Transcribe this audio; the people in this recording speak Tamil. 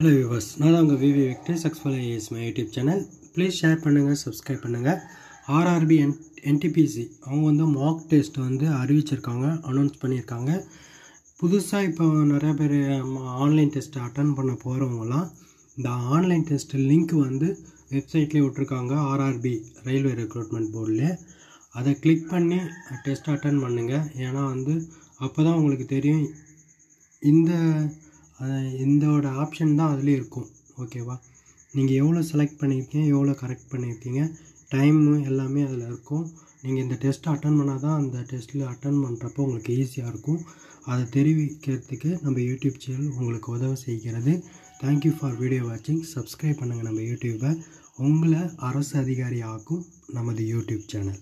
ஹலோ வியூவர்ஸ் நான் தான் உங்கள் விவி Victor successful is my YouTube channel please share பண்ணுங்கள் சப்ஸ்கிரைப் பண்ணுங்கள் ஆர்ஆர்பி என் என்டிபிசி அவங்க வந்து மாக் டெஸ்ட் வந்து அறிவிச்சிருக்காங்க அனௌன்ஸ் பண்ணியிருக்காங்க புதுசாக இப்போ நிறையா பேர் ஆன்லைன் டெஸ்ட் அட்டன் பண்ண போகிறவங்களாம் இந்த ஆன்லைன் டெஸ்ட் லிங்க் வந்து வெப்சைட்லேயே விட்ருக்காங்க ஆர்ஆர்பி ரயில்வே ரெக்ரூட்மெண்ட் போர்டில் அதை கிளிக் பண்ணி டெஸ்ட் அட்டன் பண்ணுங்கள் ஏன்னா வந்து அப்போ தான் உங்களுக்கு தெரியும் இந்த அஹ், இந்தோட ஆப்ஷன் தான் அதுலேயும் இருக்கும். ஓகேவா நீங்கள் எவ்வளோ செலக்ட் பண்ணியிருக்கீங்க எவ்வளோ கரெக்ட் பண்ணியிருக்கீங்க டைமு எல்லாமே அதில் இருக்கும். நீங்கள் இந்த டெஸ்ட் அட்டன் பண்ணால் தான் அந்த டெஸ்ட்டில் அட்டன் பண்ணுறப்போ உங்களுக்கு ஈஸியாக இருக்கும். அதை தெரிவிக்கிறதுக்கு நம்ம யூடியூப் சேனல் உங்களுக்கு உதவி செய்கிறது. தேங்க்யூ ஃபார் வீடியோ வாட்சிங் சப்ஸ்கிரைப் பண்ணுங்கள் நம்ம யூடியூப்பை உங்களை அரசு அதிகாரி ஆக்கும் நமது யூடியூப் சேனல்